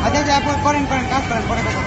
আচ্ছা আচ্ছা করেন করেন কাজ করেন পরে কথা